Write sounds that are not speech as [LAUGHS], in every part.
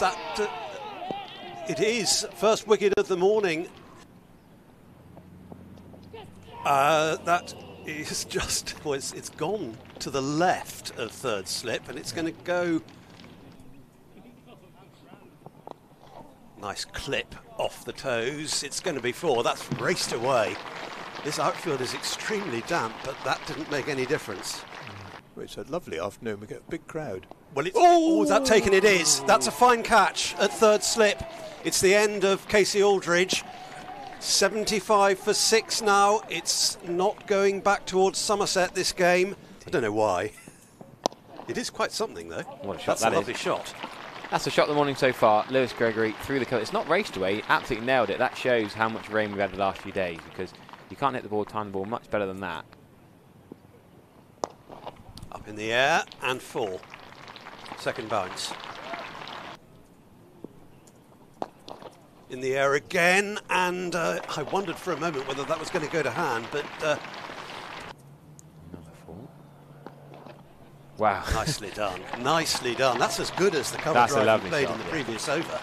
That uh, it is first wicket of the morning. Uh, that is [LAUGHS] just well, it's, it's gone to the left of third slip, and it's going to go. Nice clip off the toes. It's going to be four. That's raced away. This outfield is extremely damp, but that didn't make any difference. It's a lovely afternoon. We get a big crowd. Well, it's, oh, is that taken? It is. That's a fine catch at third slip. It's the end of Kasey Aldridge. 75 for six now. It's not going back towards Somerset this game. I don't know why. It is quite something, though. What a shot That's that a is. lovely shot. That's the shot of the morning so far. Lewis Gregory through the colour. It's not raced away. He absolutely nailed it. That shows how much rain we've had the last few days because you can't hit the ball, time the ball much better than that. Up in the air and four. Second bounce. In the air again, and uh, I wondered for a moment whether that was going to go to hand, but uh, Another four. Wow. [LAUGHS] nicely done. nicely done. That's as good as the cover That's drive we played shot, in the yeah. previous over.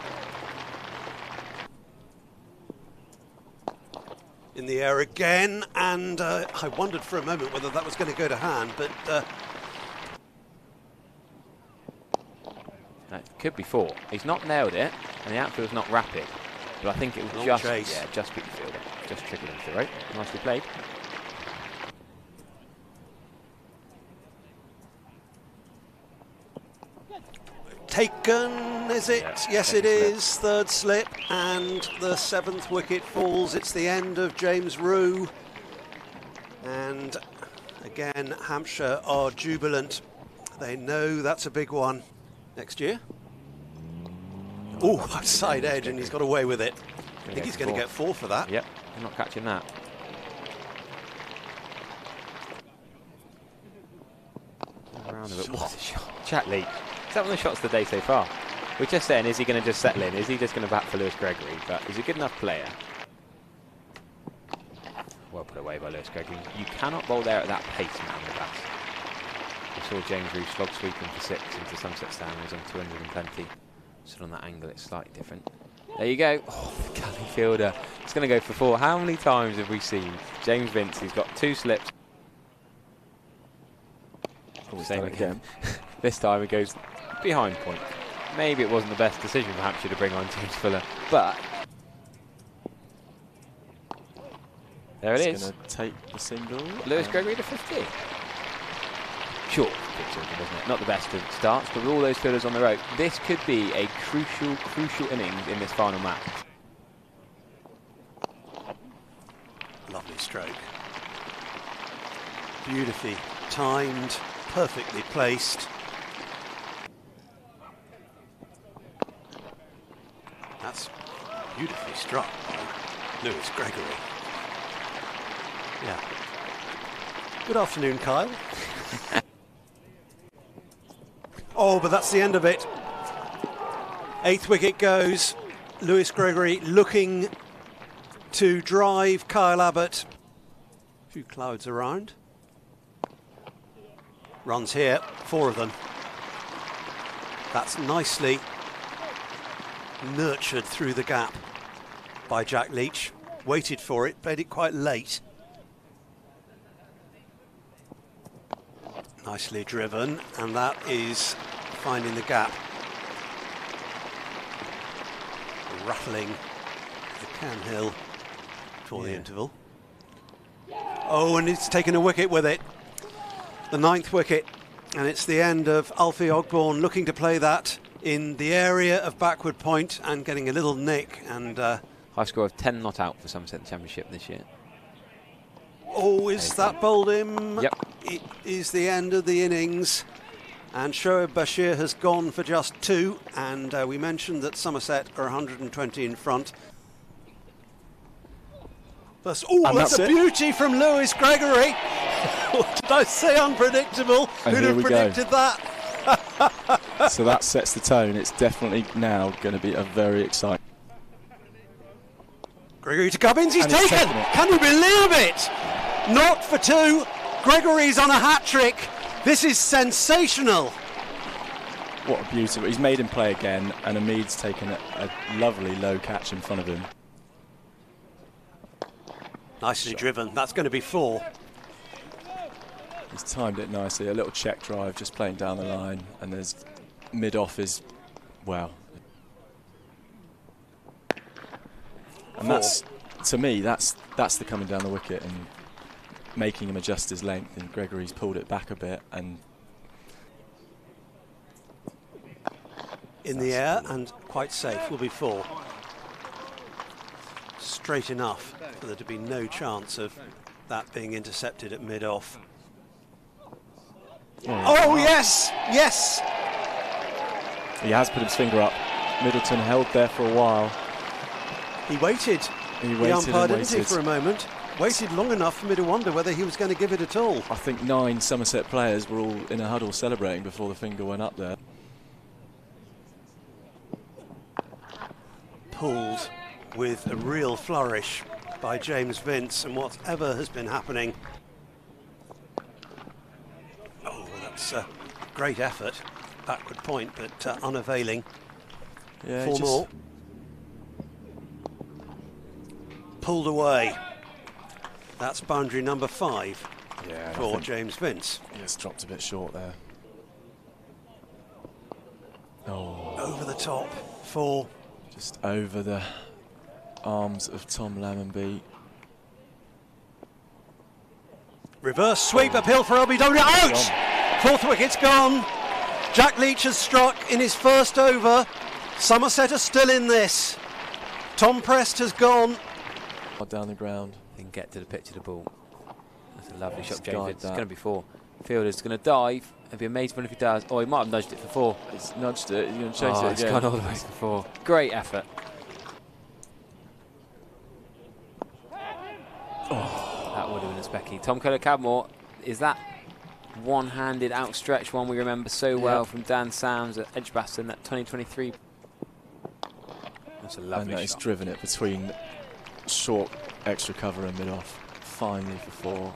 In the air again, and uh, I wondered for a moment whether that was going to go to hand, but uh, That could be four. He's not nailed it, and the outfield outfield's not rapid. But I think it was Long just chase. yeah, just beat the fielder. Just trickled into the right. Nicely played. taken, is it? Yeah, yes, it second slip. is. Third slip, and the seventh wicket falls. It's the end of James Rew. And again, Hampshire are jubilant. They know that's a big one next year. Oh, outside edge, and he's got away with it. I think he's going to get four for that. Yep, I'm not catching that. Around a bit. What a shot. Jack. Is that one of the shots of the day so far? We're just saying, is he going to just settle in? Is he just going to bat for Lewis Gregory? But he's a good enough player. Well put away by Lewis Gregory. You cannot bowl there at that pace, man. We saw James Reeve slog sweeping for six into Sunset Stand. He was on 220. Stood on that angle, it's slightly different. There you go. Oh, [LAUGHS] the gully fielder. It's going to go for four. How many times have we seen James Vince? He's got two slips. Oh, Same it again. [LAUGHS] this time it goes behind point. Maybe it wasn't the best decision for Hampshire to bring on James Fuller, but there it's He's is. going to take the single. Lewis Gregory to 50. Short pitch, wasn't it? Not the best of starts, but with all those fielders on the rope, this could be a crucial, crucial innings in this final match. Lovely stroke. Beautifully timed, perfectly placed. That's beautifully struck by Lewis Gregory. Yeah. Good afternoon, Kyle. [LAUGHS] oh, but that's the end of it. Eighth wicket goes. Lewis Gregory looking to drive Kyle Abbott. A few clouds around. Runs here, four of them. That's nicely nurtured through the gap by Jack Leach. Waited for it, played it quite late. Nicely driven, and that is finding the gap. Rattling the Can Hill for the interval. Oh, and it's taken a wicket with it. The ninth wicket. And it's the end of Alfie Ogborne looking to play that in the area of backward point and getting a little nick. And uh, High score of 10 not out for Somerset Championship this year. oh, is that bowled him? Yep. It is the end of the innings. And Shoaib Bashir has gone for just two. And uh, we mentioned that Somerset are 120 in front. That's, oh, And that's, that's a it. beauty from Lewis Gregory. [LAUGHS] what did I say? Unpredictable. And Who'd have we go. predicted that? [LAUGHS] so that sets the tone. It's definitely now going to be a very exciting. Gregory to Gubbins, he's And he's taken. taken. Can you believe it? Not for two. Gregory's on a hat trick. This is sensational. What a beautiful. He's made him play again, and Amid's taken a, a lovely low catch in front of him. Nicely driven. That's going to be four. He's timed it nicely. A little check drive, just playing down the line, and there's mid off is, wow. And that's to me, that's that's the coming down the wicket and making him adjust his length. And Gregory's pulled it back a bit, and in the air and quite safe will be four. Straight enough for there to be no chance of that being intercepted at mid-off. Oh, oh yes, yes. he has put his finger up. Middleton held there for a while. He waited. He the waited umpire, and he, waited. for a moment? Waited long enough for me to wonder whether he was going to give it at all. I think nine Somerset players were all in a huddle celebrating before the finger went up there. Pulled with a real flourish by James Vince, and whatever has been happening. Oh, that's a great effort. Backward point, but uh, unavailing. Yeah, Four just- more. Pulled away. That's boundary number five Yeah, for James Vince. just dropped a bit short there. Oh, Over the top for just over the arms of Tom Lammonby. reverse sweep uphill for LBW. Out! Fourth wicket's gone. Jack Leach has struck in his first over. Somerset are still in this. Tom Prest has gone. Down the ground. Then get to the pitch of the ball. That's a lovely shot, James. It's going to be four. Fielder's going to dive. I'd be amazed if he does. Oh, he might have nudged it for four. He's nudged it. He's going to chase oh, it it's again. gone all the way to four. Great effort. Oh. That would have been a specky. Tom Kohler-Cadmore, is that one-handed outstretched one we remember so well Yep. from Dan Sams at Edgbaston, that 2023? That's a and lovely that he's shot. driven it between short extra cover and mid off. Finally for four.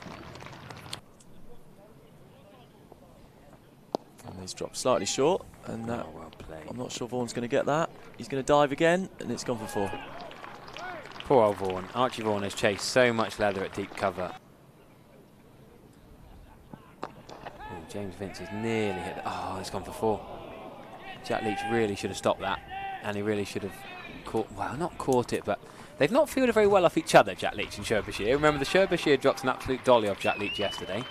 And he's dropped slightly short, and that Oh, well. I'm not sure Vaughan's going to get that. He's going to dive again, and it's gone for four. Poor old Vaughan. Archie Vaughan has chased so much leather at deep cover. Oh, James Vince has nearly hit. Oh, it's gone for four. Jack Leach really should have stopped that, and he really should have caught. Well, not caught it, but they've not fielded very well off each other. Jack Leach and Shoaib Bashir. Remember, the Shoaib Bashir dropped an absolute dolly off Jack Leach yesterday.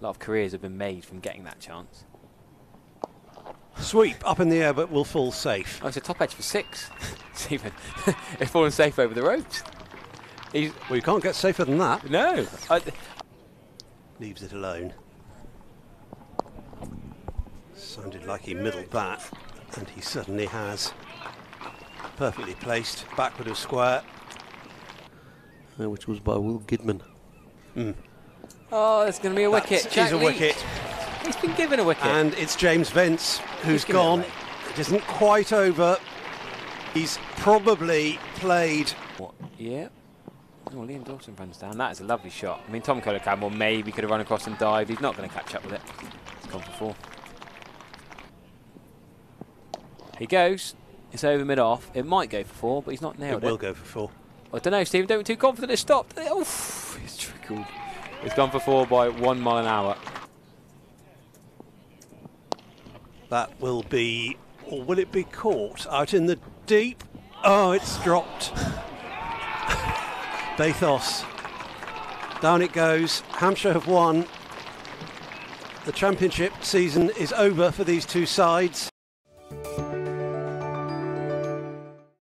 A lot of careers have been made from getting that chance. Sweep up in the air, but will fall safe. Oh, it's a top edge for six. [LAUGHS] Stephen, [LAUGHS] it's fallen safe over the ropes. He's Well, you can't get safer than that. no. I, Leaves it alone. Sounded like he middled that, and he certainly has. Perfectly placed, backward of square. Uh, which was by Will Gidman. Oh, it's going to be a wicket. That Jack a wicket. He's been given a wicket. And it's James Vince who's given it gone. away. It isn't quite over. He's probably played. What? Yeah. Oh, Liam Dawson runs down. That is a lovely shot. I mean, Tom Kohler-Cadmore maybe could have run across and dived. He's not going to catch up with it. It's gone for four. He goes. It's over mid off. It might go for four, but he's not near It nailed will go for four. I don't know, Stephen. Don't be too confident. It's stopped. Oh, it's trickled. It's gone for four by one mile an hour. That will be, or will it be caught out in the deep? Oh, it's dropped. [LAUGHS] Bathos. Down it goes. Hampshire have won. The championship season is over for these two sides.